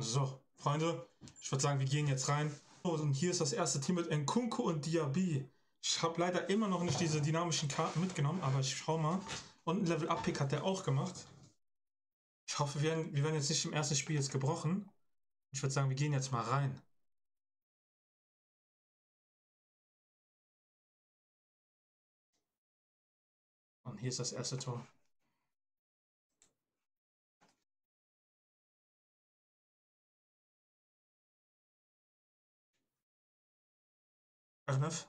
So, Freunde, ich würde sagen, wir gehen jetzt rein. Und hier ist das erste Team mit Nkunku und Diaby. Ich habe leider immer noch nicht diese dynamischen Karten mitgenommen, aber ich schau mal. Und ein Level-Up-Pick hat der auch gemacht. Ich hoffe, wir werden, wir werden jetzt nicht im ersten Spiel jetzt gebrochen. Ich würde sagen, wir gehen jetzt mal rein. Und hier ist das erste Tor. R9.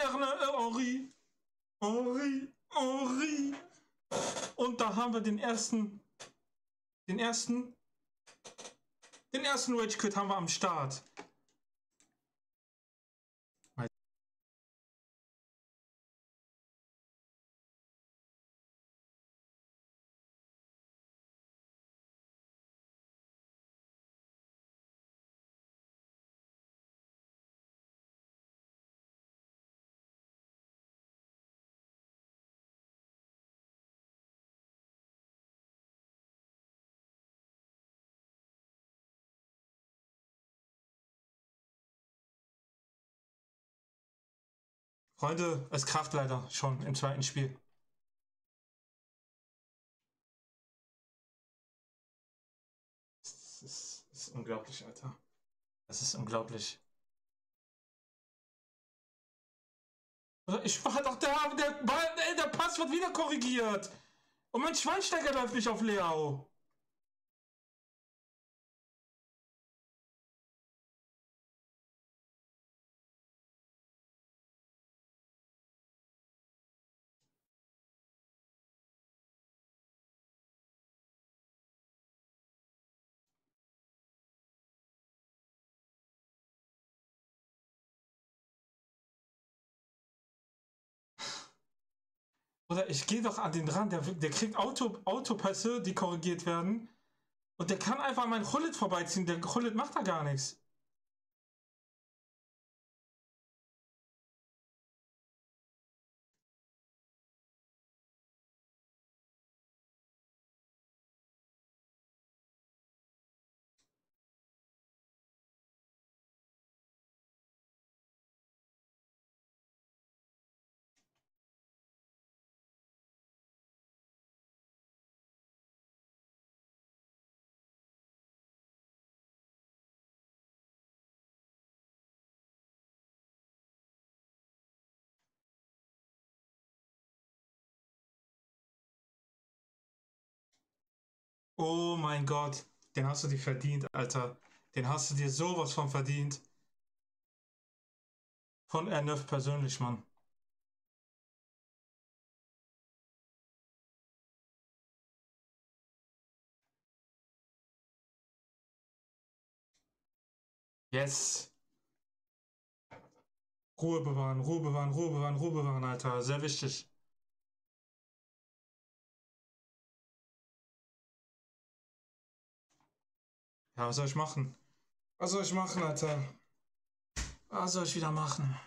R9, Henri. Henri, Henri. Und da haben wir den ersten, den ersten, den ersten Rage Quit haben wir am Start. Freunde, es kracht leider schon im zweiten Spiel. Das ist, das ist unglaublich, Alter. Das ist unglaublich. Ich war doch da, der, der, der Pass wird wieder korrigiert. Und mein Schweinsteiger läuft nicht auf Leao. Oder ich gehe doch an den Rand, der, der kriegt Auto, Autopässe, die korrigiert werden. Und der kann einfach an meinen Chullit vorbeiziehen. Der Chullit macht da gar nichts. Oh mein Gott, den hast du dir verdient, Alter. Den hast du dir sowas von verdient. Von R9 persönlich, Mann. Yes. Ruhe bewahren, Ruhe bewahren, Ruhe bewahren, Ruhe bewahren, Alter. Sehr wichtig. Ja, was soll ich machen? Was soll ich machen, Alter? Was soll ich wieder machen?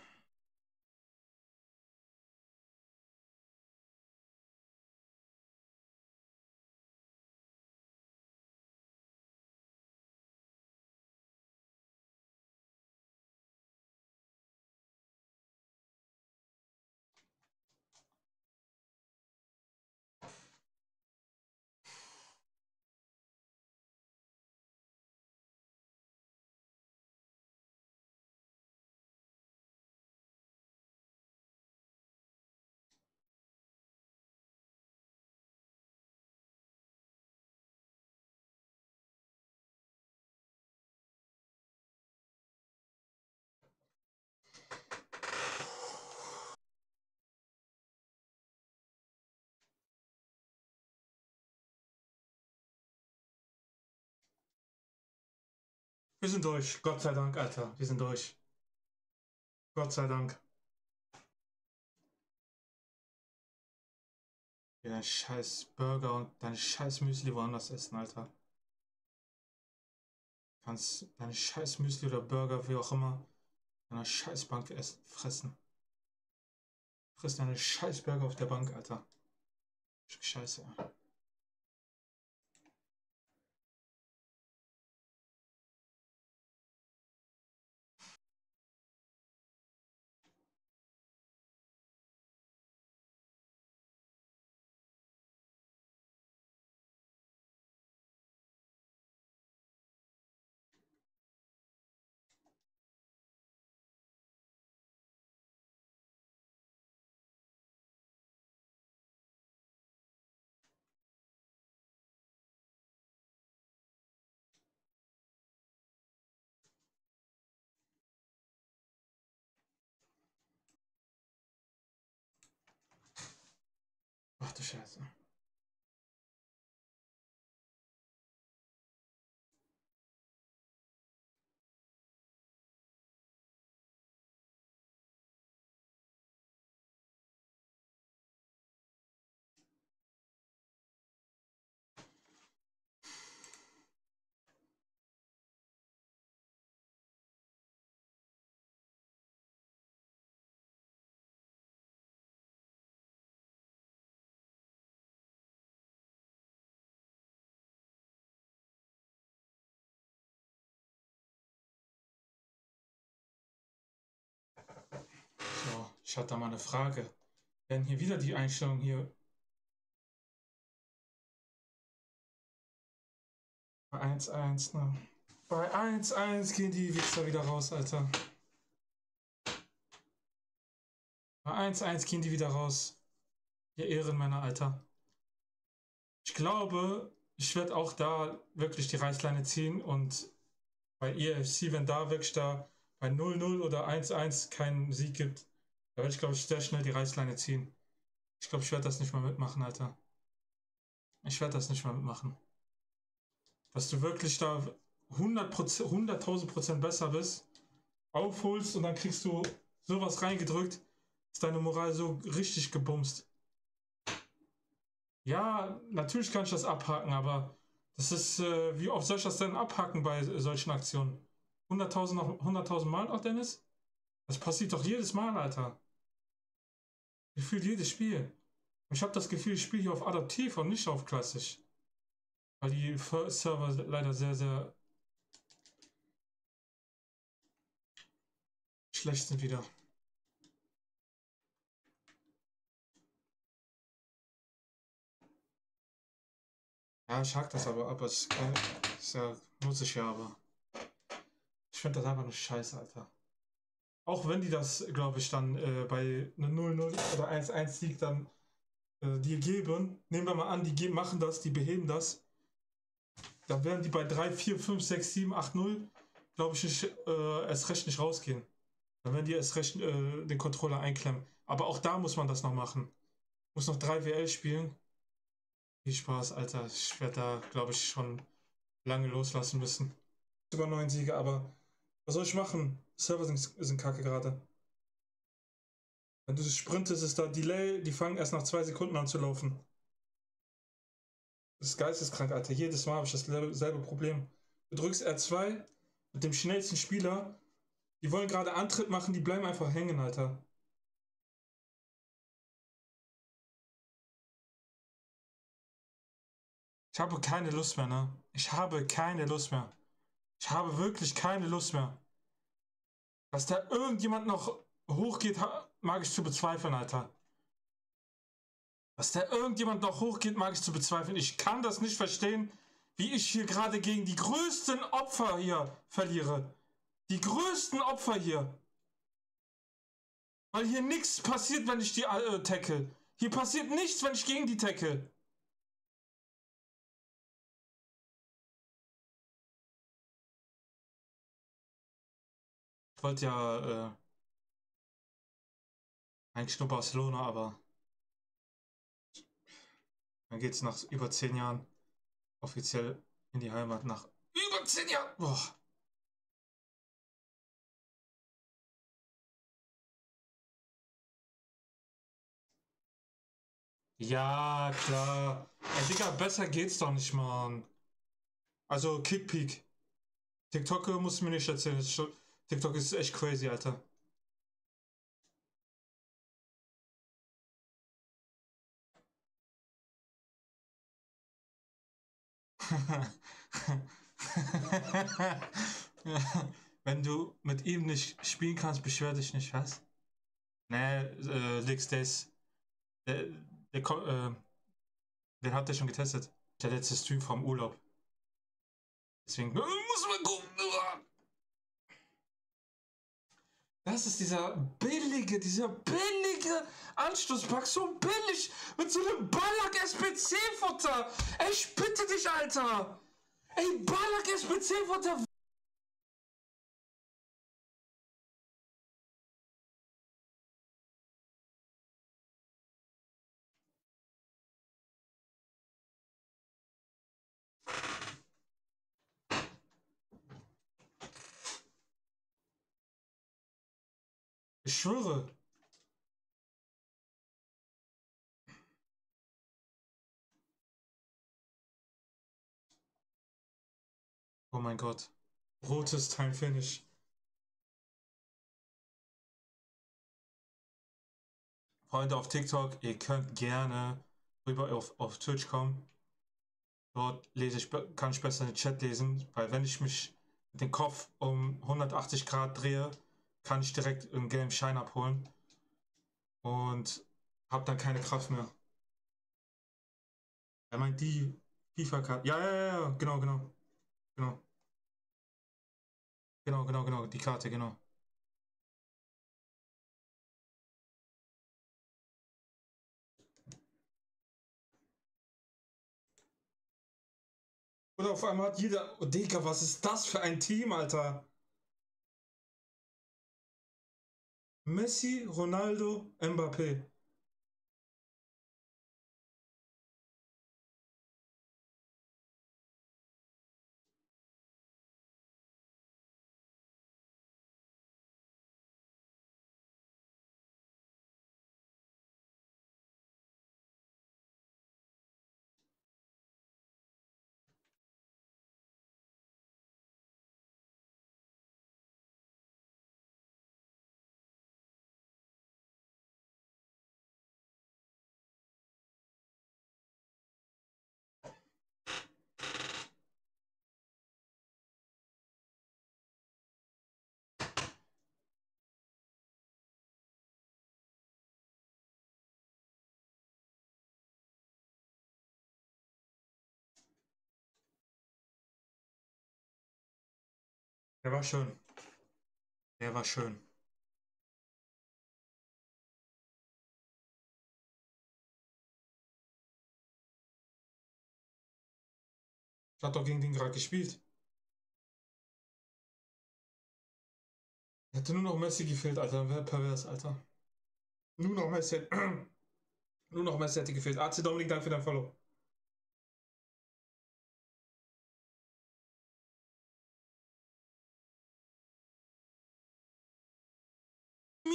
Wir sind durch. Gott sei Dank, Alter. Wir sind durch. Gott sei Dank. Ja, scheiß Burger und deine scheiß Müsli woanders essen, Alter. Kannst deine scheiß Müsli oder Burger, wie auch immer, an einer scheiß Bank essen, fressen. Friss deine scheiß Burger auf der Bank, Alter. Scheiße. Ach du Scheiße. Ich hatte da mal eine Frage. Werden hier wieder die Einstellungen hier bei 1-1, ne? Bei 1-1 gehen die Wichser wieder raus, Alter. Bei 1-1 gehen die wieder raus. Ihr Ehrenmänner, Alter. Ich glaube, ich werde auch da wirklich die Reißleine ziehen und bei EFC, wenn da wirklich da bei 0-0 oder 1-1 keinen Sieg gibt, da werde ich, glaube ich, sehr schnell die Reißleine ziehen. Ich glaube, ich werde das nicht mehr mitmachen, Alter. Ich werde das nicht mehr mitmachen. Dass du wirklich da 100%, 100.000 Prozent besser bist, aufholst und dann kriegst du sowas reingedrückt, ist deine Moral so richtig gebumst. Ja, natürlich kann ich das abhaken, aber das ist, äh, wie oft soll ich das denn abhaken bei solchen Aktionen? 100.000 noch 100.000 Mal noch, Dennis? Das passiert doch jedes Mal, Alter. Gefühlt jedes Spiel. Ich habe das Gefühl, ich spiele hier auf adaptiv und nicht auf klassisch. Weil die Server leider sehr, sehr schlecht sind wieder. Ja, ich hack das aber ab. Das kein, ist ja, muss ich ja, aber. Ich finde das einfach nur scheiße, Alter. Auch wenn die das, glaube ich, dann äh, bei einem 0-0 oder 1-1 Sieg dann äh, dir geben. Nehmen wir mal an, die machen das, die beheben das. Dann werden die bei 3, 4, 5, 6, 7, 8, 0, glaube ich, nicht, äh, erst recht nicht rausgehen. Dann werden die erst recht äh, den Controller einklemmen. Aber auch da muss man das noch machen. Muss noch 3 WL spielen. Viel Spaß, Alter. Ich werde da, glaube ich, schon lange loslassen müssen. Sogar neun Siege, aber was soll ich machen? Server sind, sind kacke gerade. Wenn du sprintest, ist da Delay, die fangen erst nach zwei Sekunden an zu laufen. Das ist geisteskrank, Alter. Jedes Mal habe ich dasselbe Problem. Du drückst R2 mit dem schnellsten Spieler. Die wollen gerade Antritt machen, die bleiben einfach hängen, Alter. Ich habe keine Lust mehr, ne? Ich habe keine Lust mehr. Ich habe wirklich keine Lust mehr. Dass da irgendjemand noch hochgeht, mag ich zu bezweifeln, Alter. Dass da irgendjemand noch hochgeht, mag ich zu bezweifeln. Ich kann das nicht verstehen, wie ich hier gerade gegen die größten Opfer hier verliere. Die größten Opfer hier. Weil hier nichts passiert, wenn ich die äh, tackle. Hier passiert nichts, wenn ich gegen die tackle. Ich wollte ja äh, eigentlich nur Barcelona, aber dann geht es nach über zehn Jahren offiziell in die Heimat. Nach über zehn Jahren! Boah. Ja, klar. Ey, Digga, besser geht's doch nicht, Mann. Also, Kickpeak. TikTok muss mir nicht erzählen. Schon, TikTok ist echt crazy, Alter. Wenn du mit ihm nicht spielen kannst, beschwer dich nicht, was? Nee, äh, Lix Days. Der, der, äh, den hat er schon getestet. Der letzte Stream vom Urlaub. Deswegen äh, muss man gucken. Das ist dieser billige, dieser billige Anstoßpack, so billig, mit so einem Ballack SPC-Futter. Ey, ich bitte dich, Alter. Ey, Ballack SPC-Futter. Ich schwöre. Oh mein Gott. Rotes Time Finish. Freunde auf TikTok, ihr könnt gerne rüber auf, auf Twitch kommen. Dort lese ich, kann ich besser den Chat lesen, weil wenn ich mich dem Kopf um 180 Grad drehe, kann ich direkt einen Game Shine abholen und habe dann keine Kraft mehr. Er meint die FIFA-Karte. Ja, ja, ja, genau, genau. Genau. Genau, genau, genau, die Karte, genau. Und auf einmal hat jeder. Oh, Digga, was ist das für ein Team, Alter? Messi, Ronaldo, Mbappé. Der war schön. Der war schön. Ich hab doch gegen den gerade gespielt. Hätte nur noch Messi gefehlt, Alter. Wäre pervers, Alter. Nur noch Messi. nur noch Messi hätte gefehlt. AC Dominik, danke für dein Follow.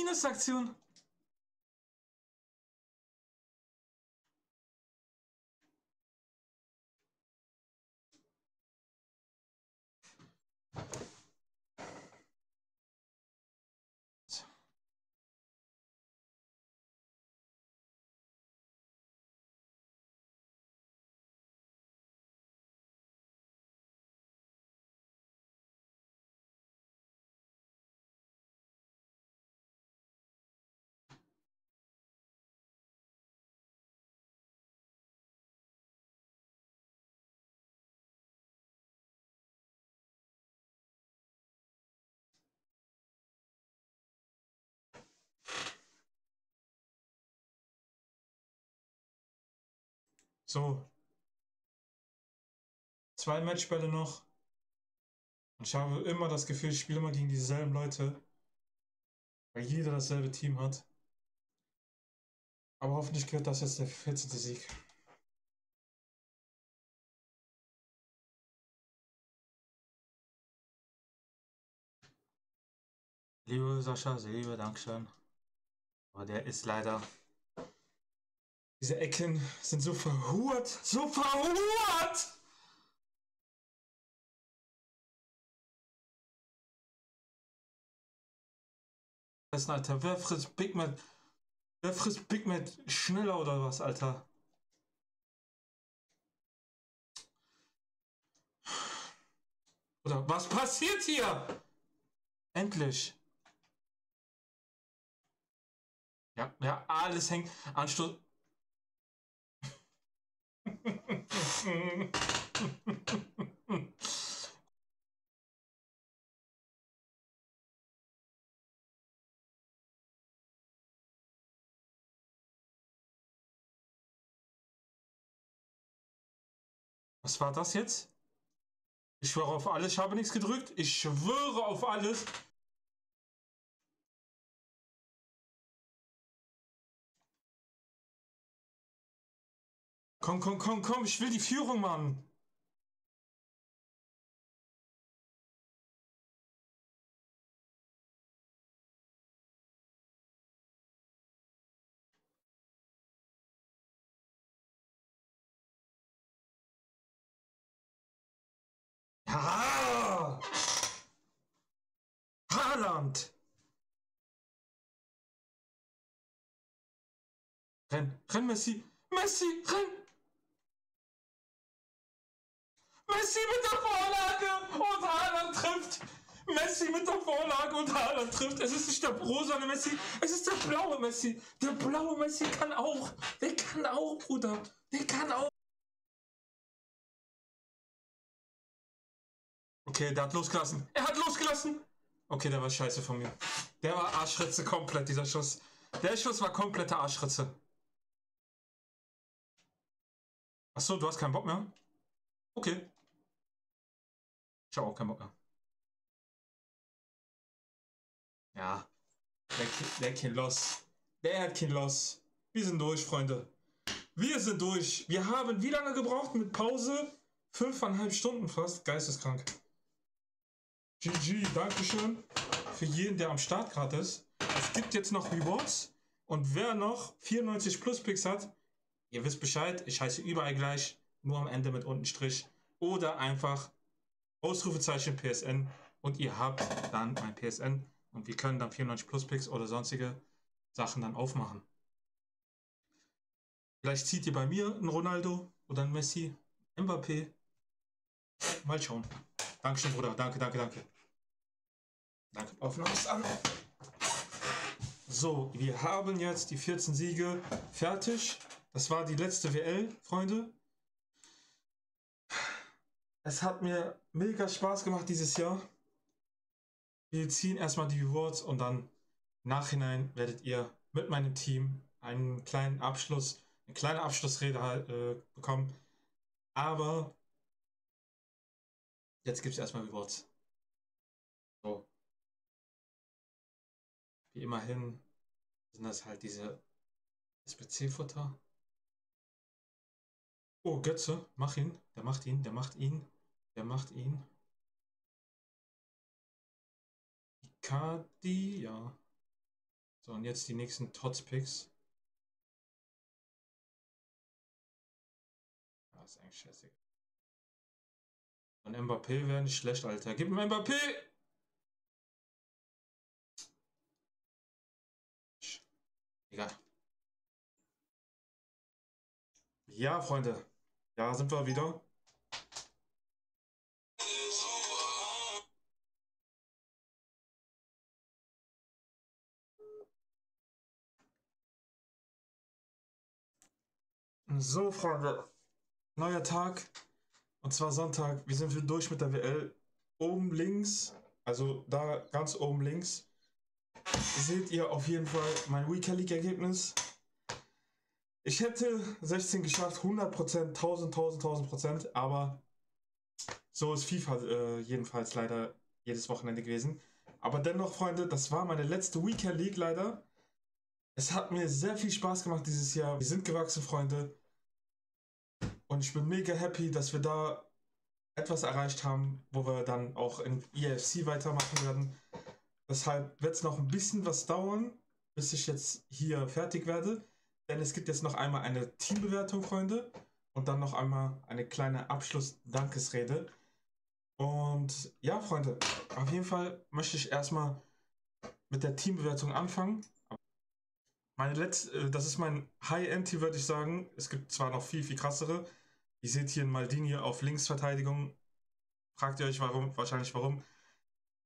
Minusaktion. So. Zwei Matchbälle noch. Und ich habe immer das Gefühl, ich spiele immer gegen dieselben Leute. Weil jeder dasselbe Team hat. Aber hoffentlich gehört das jetzt der 14. Sieg. Liebe Sascha, sehr liebe Dankeschön. Aber der ist leider diese Ecken sind so verhurt. So verhurt! Was Alter? Wer frisst Big Mac? Wer frisst Big Mac schneller oder was, Alter? Oder was passiert hier? Endlich. Ja, ja, alles hängt. Anstoß. Was war das jetzt? Ich schwöre auf alles, ich habe nichts gedrückt. Ich schwöre auf alles. Komm, komm, komm, komm, ich will die Führung, Mann! Ha! Haaland! Renn, renn, Messi! Messi, renn! Messi mit der Vorlage und Haaland trifft! Messi mit der Vorlage und Haaland trifft. Es ist nicht der rosane Messi, es ist der blaue Messi. Der blaue Messi kann auch. Der kann auch, Bruder. Der kann auch. Okay, der hat losgelassen. Er hat losgelassen. Okay, der war scheiße von mir. Der war Arschritze komplett, dieser Schuss. Der Schuss war komplette Arschritze. Achso, du hast keinen Bock mehr? Okay. Ich habe auch keinen Bock mehr. Ja. Der, der kein Loss. Der hat kein Loss. Wir sind durch, Freunde. Wir sind durch. Wir haben wie lange gebraucht mit Pause? Fünfeinhalb Stunden fast. Geisteskrank. GG, Dankeschön für jeden, der am Start gerade ist. Es gibt jetzt noch Rewards. Und wer noch 94 Plus Picks hat, ihr wisst Bescheid, ich heiße überall gleich, nur am Ende mit unten Strich. Oder einfach Ausrufezeichen PSN und ihr habt dann mein PSN und wir können dann 94 Plus Picks oder sonstige Sachen dann aufmachen. Vielleicht zieht ihr bei mir einen Ronaldo oder einen Messi, Mbappé. Mal schauen. Dankeschön, Bruder. Danke, danke, danke. Danke. Aufnahme ist an. So, wir haben jetzt die 14 Siege fertig. Das war die letzte WL, Freunde. Es hat mir mega Spaß gemacht dieses Jahr. Wir ziehen erstmal die Rewards und dann im Nachhinein werdet ihr mit meinem Team einen kleinen Abschluss, eine kleine Abschlussrede äh, bekommen. Aber jetzt gibt es erstmal Rewards. So. Wie immerhin sind das halt diese SPC-Futter. Oh, Götze, mach ihn. Der macht ihn, der macht ihn, der macht ihn. Icardi, ja. So, und jetzt die nächsten Tots-Picks. Ja, ist eigentlich scheiße. Und Mbappé wäre nicht schlecht, Alter. Gib mir Mbappé! Egal. Ja, Freunde. Ja, sind wir wieder. So, Freunde. Neuer Tag. Und zwar Sonntag. Wir sind durch mit der WL. Oben links, also da ganz oben links, seht ihr auf jeden Fall mein Weeker League Ergebnis. Ich hätte 16 geschafft, 100%, 1000, 1000, 1000%, aber so ist FIFA äh, jedenfalls leider jedes Wochenende gewesen. Aber dennoch, Freunde, das war meine letzte Weeker League leider. Es hat mir sehr viel Spaß gemacht dieses Jahr. Wir sind gewachsen, Freunde. Und ich bin mega happy, dass wir da etwas erreicht haben, wo wir dann auch in EFC weitermachen werden. Deshalb wird es noch ein bisschen was dauern, bis ich jetzt hier fertig werde. Denn es gibt jetzt noch einmal eine Teambewertung, Freunde. Und dann noch einmal eine kleine Abschluss-Dankesrede. Und ja, Freunde, auf jeden Fall möchte ich erstmal mit der Teambewertung anfangen. Meine letzte, äh, das ist mein High-End, würde ich sagen. Es gibt zwar noch viel, viel krassere. Ihr seht hier Maldini auf Linksverteidigung. Fragt ihr euch warum? Wahrscheinlich warum.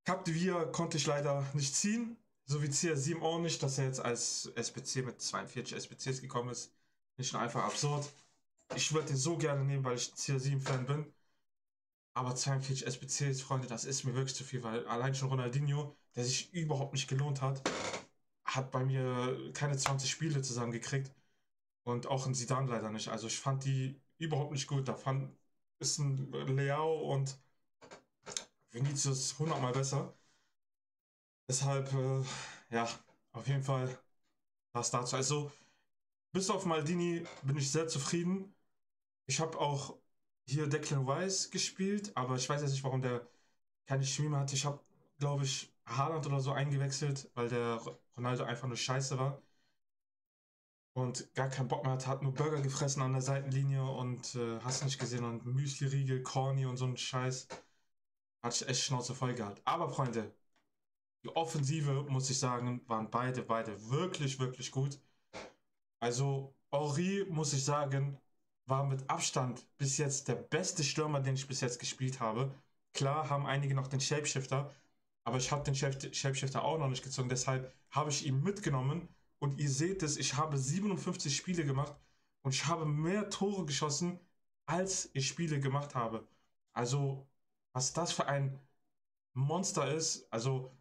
Capdevia konnte ich leider nicht ziehen. So wie CR7 auch nicht, dass er jetzt als SPC mit 42 SPCs gekommen ist. Nicht nur einfach absurd. Ich würde den so gerne nehmen, weil ich CR7-Fan bin. Aber 42 SPCs, Freunde, das ist mir wirklich zu viel, weil allein schon Ronaldinho, der sich überhaupt nicht gelohnt hat, hat bei mir keine 20 Spiele zusammengekriegt. Und auch in Sidan leider nicht. Also ich fand die überhaupt nicht gut. Da fand ist ein Leao und Vinicius hundertmal besser. Deshalb, äh, ja, auf jeden Fall das dazu. Also, bis auf Maldini bin ich sehr zufrieden. Ich habe auch hier Declan Rice gespielt, aber ich weiß jetzt nicht, warum der keine mehr hatte. Ich habe, glaube ich, Haaland oder so eingewechselt, weil der Ronaldo einfach nur scheiße war. Und gar keinen Bock mehr hat, hat nur Burger gefressen an der Seitenlinie und äh, hast nicht gesehen und Müsli-Riegel, Corny und so ein Scheiß. hatte ich echt Schnauze voll gehabt. Aber Freunde, die Offensive, muss ich sagen, waren beide, beide wirklich, wirklich gut. Also, Ori, muss ich sagen, war mit Abstand bis jetzt der beste Stürmer, den ich bis jetzt gespielt habe. Klar haben einige noch den Shapeshifter, aber ich habe den Shapeshifter auch noch nicht gezogen. Deshalb habe ich ihn mitgenommen. Und ihr seht es, ich habe 57 Spiele gemacht und ich habe mehr Tore geschossen, als ich Spiele gemacht habe. Also, was das für ein Monster ist, also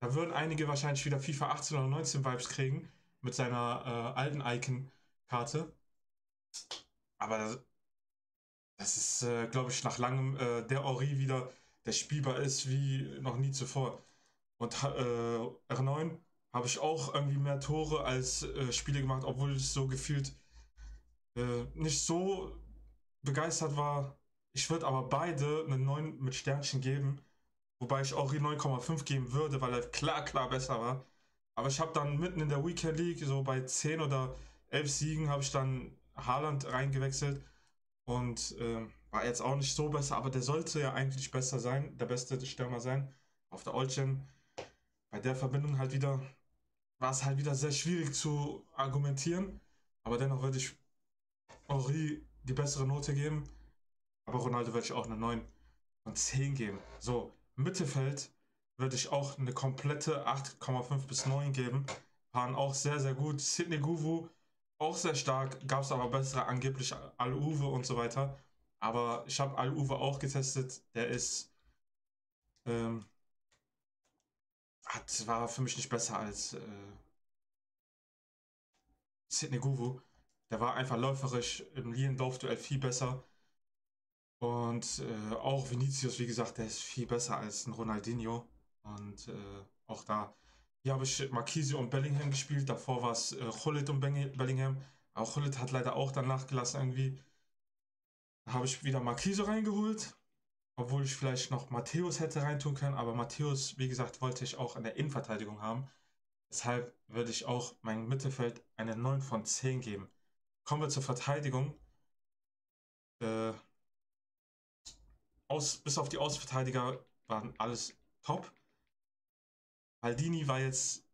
da würden einige wahrscheinlich wieder FIFA 18 oder 19 Vibes kriegen mit seiner äh, alten Icon-Karte. Aber das, das ist, äh, glaube ich, nach langem äh, der Ori wieder, der spielbar ist wie noch nie zuvor. Und äh, R9 habe ich auch irgendwie mehr Tore als äh, Spiele gemacht, obwohl es so gefühlt äh, nicht so begeistert war. Ich würde aber beide eine 9 mit Sternchen geben. Wobei ich auch die 9,5 geben würde, weil er klar, klar besser war. Aber ich habe dann mitten in der Weekend League, so bei 10 oder 11 Siegen, habe ich dann Haaland reingewechselt. Und äh, war jetzt auch nicht so besser, aber der sollte ja eigentlich besser sein, der beste Stürmer sein. Auf der Oldgen. Bei der Verbindung halt wieder war es halt wieder sehr schwierig zu argumentieren. Aber dennoch würde ich Henri die bessere Note geben. Aber Ronaldo würde ich auch eine 9 von 10 geben. So, Mittelfeld würde ich auch eine komplette 8,5 bis 9 geben. Waren auch sehr, sehr gut. Sidney Guvu auch sehr stark. Gab es aber bessere, angeblich Al-Uwe und so weiter. Aber ich habe Al-Uwe auch getestet. Der ist. Ähm, hat, war für mich nicht besser als äh, Sidney Guvu. Der war einfach läuferisch im Lien-Dorf-Duell viel besser. Und äh, auch Vinicius, wie gesagt, der ist viel besser als ein Ronaldinho. Und äh, auch da, hier habe ich Marquise und Bellingham gespielt. Davor war es äh, Hullet und Bellingham. Auch Hullet hat leider auch dann nachgelassen irgendwie. Da habe ich wieder Marquise reingeholt. Obwohl ich vielleicht noch Matthäus hätte reintun können. Aber Matthäus, wie gesagt, wollte ich auch in der Innenverteidigung haben. Deshalb würde ich auch mein Mittelfeld eine 9 von 10 geben. Kommen wir zur Verteidigung. Äh, aus, bis auf die Außenverteidiger waren alles top. Maldini war jetzt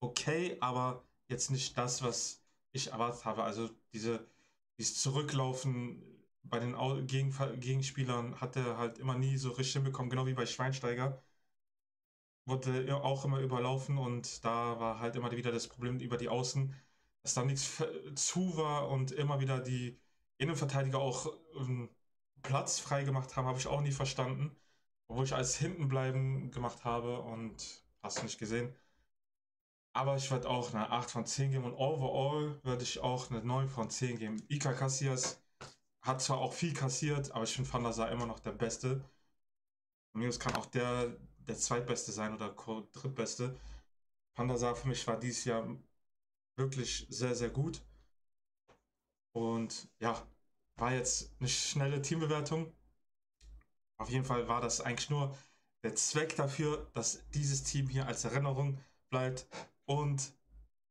okay, aber jetzt nicht das, was ich erwartet habe. Also diese, dieses Zurücklaufen bei den Gegen Gegenspielern hat er halt immer nie so richtig hinbekommen, genau wie bei Schweinsteiger. Wurde auch immer überlaufen und da war halt immer wieder das Problem über die Außen, dass da nichts zu war und immer wieder die Innenverteidiger auch ähm, Platz frei gemacht haben, habe ich auch nie verstanden. Obwohl ich alles hinten bleiben gemacht habe und hast du nicht gesehen. Aber ich werde auch eine 8 von 10 geben und overall würde ich auch eine 9 von 10 geben. Ika Cassias hat zwar auch viel kassiert, aber ich finde Van Sar immer noch der Beste. Minus kann auch der der zweitbeste sein oder drittbeste. Van Sar für mich war dieses Jahr wirklich sehr, sehr gut. Und ja, war jetzt eine schnelle Teambewertung. Auf jeden Fall war das eigentlich nur der Zweck dafür, dass dieses Team hier als Erinnerung bleibt. Und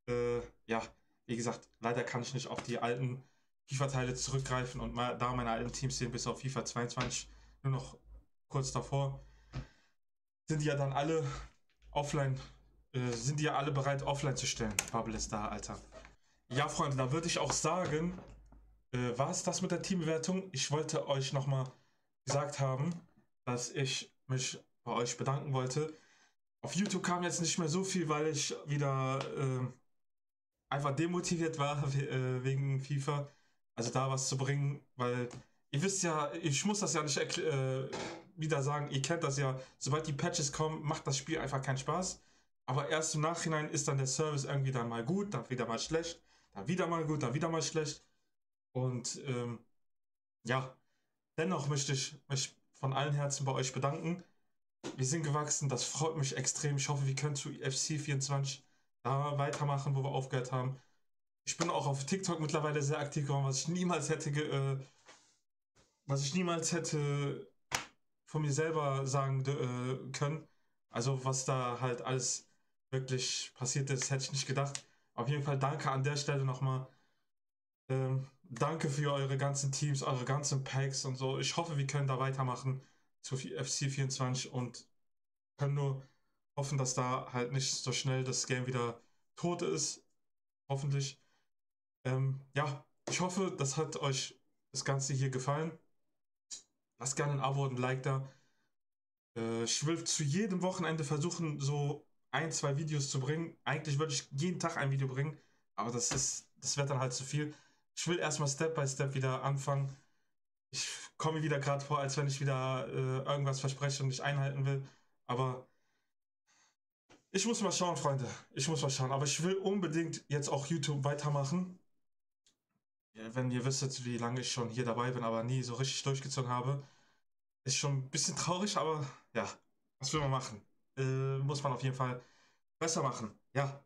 äh, ja, wie gesagt, leider kann ich nicht auf die alten FIFA-Teile zurückgreifen und mal, da meine alten Teams sehen, bis auf FIFA 22 nur noch kurz davor, sind die ja dann alle offline, äh, sind die ja alle bereit offline zu stellen. Bubble ist da, Alter. Ja, Freunde, da würde ich auch sagen, äh, war es das mit der Teambewertung? Ich wollte euch nochmal gesagt haben, dass ich mich bei euch bedanken wollte. Auf YouTube kam jetzt nicht mehr so viel, weil ich wieder äh, einfach demotiviert war äh, wegen FIFA. Also da was zu bringen, weil ihr wisst ja, ich muss das ja nicht äh, wieder sagen, ihr kennt das ja, sobald die Patches kommen, macht das Spiel einfach keinen Spaß. Aber erst im Nachhinein ist dann der Service irgendwie dann mal gut, dann wieder mal schlecht, dann wieder mal gut, dann wieder mal schlecht. Und ähm, ja, dennoch möchte ich mich von allen Herzen bei euch bedanken. Wir sind gewachsen, das freut mich extrem. Ich hoffe, wir können zu FC 24 da weitermachen, wo wir aufgehört haben. Ich bin auch auf TikTok mittlerweile sehr aktiv geworden, was ich niemals hätte, äh, was ich niemals hätte von mir selber sagen äh, können. Also was da halt alles wirklich passiert ist, hätte ich nicht gedacht. Auf jeden Fall danke an der Stelle nochmal ähm, danke für eure ganzen Teams, eure ganzen Packs und so. Ich hoffe, wir können da weitermachen. zu FC24 und können nur hoffen, dass da halt nicht so schnell das Game wieder tot ist. Hoffentlich. Ähm, ja, ich hoffe, das hat euch das Ganze hier gefallen. Lasst gerne ein Abo und ein Like da. Äh, ich will zu jedem Wochenende versuchen, so ein, zwei Videos zu bringen. Eigentlich würde ich jeden Tag ein Video bringen, aber das ist, das wird dann halt zu viel. Ich will erstmal Step by Step wieder anfangen. Ich komme wieder gerade vor, als wenn ich wieder äh, irgendwas verspreche und nicht einhalten will. Aber ich muss mal schauen, Freunde. Ich muss mal schauen. Aber ich will unbedingt jetzt auch YouTube weitermachen. Wenn ihr wisstet, wie lange ich schon hier dabei bin, aber nie so richtig durchgezogen habe. Ist schon ein bisschen traurig, aber ja, was will man machen? Äh, muss man auf jeden Fall besser machen. Ja.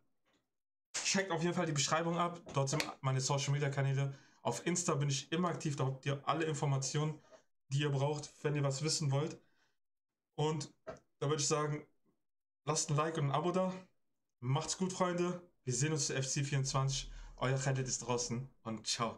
Checkt auf jeden Fall die Beschreibung ab. Dort sind meine Social Media Kanäle. Auf Insta bin ich immer aktiv. Da habt ihr alle Informationen, die ihr braucht, wenn ihr was wissen wollt. Und da würde ich sagen, Lasst ein Like und ein Abo da. Macht's gut, Freunde. Wir sehen uns zu FC24. Euer Khaled ist draußen und ciao.